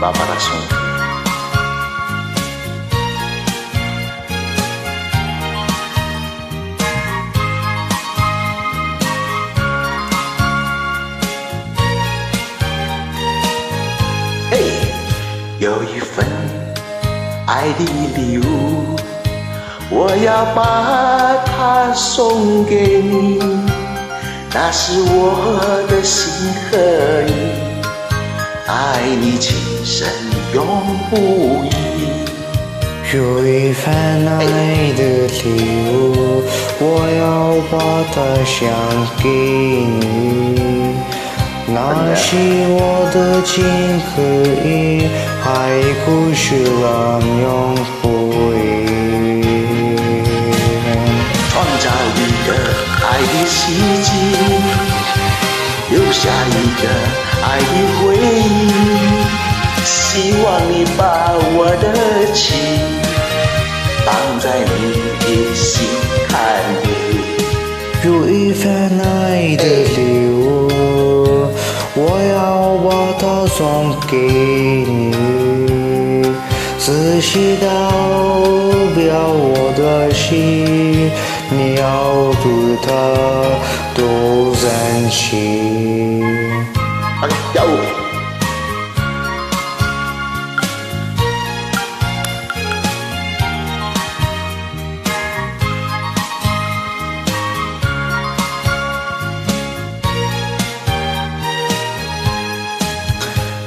爸爸的送。嘿，有一份爱的礼物，我要把它送给你，那是我的心和意。爱你情深永不移。有一份爱的礼物，我要把它献给你。那是我的情和意，海枯石烂永不移。创造一个爱的奇迹，留下一个爱的回忆。分爱的礼物，我要把它送给你，仔细道表我的心，你要对它多珍惜。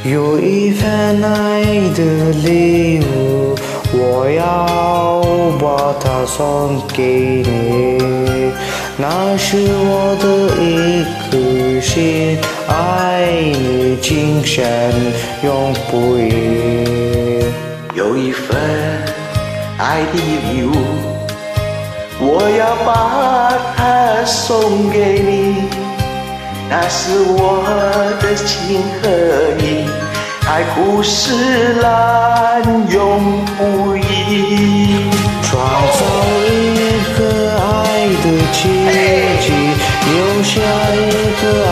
有一份爱的礼物，我要把它送给你，那是我的一颗心，爱你今生永不移。有一份爱的礼物，我要把它送给你，那是我的情和意，海枯石烂永不移。创造一个爱的奇迹，留下一个爱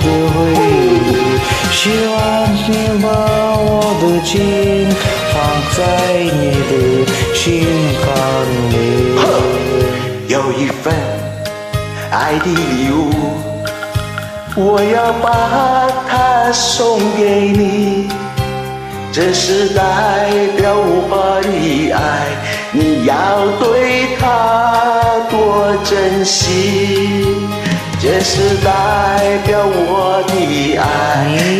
的回忆。希望你把我的情放在你的心坎里。有一份爱的礼物，我要把它送给你，这是代表我的爱，你要对它多珍惜。这是代表我的爱，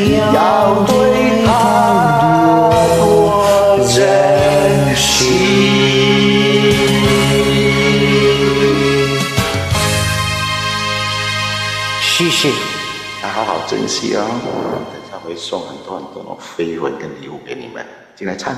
你要对它多珍惜。谢谢。珍惜啊，等下会送很多很多的飞吻跟礼物给你们，进来唱。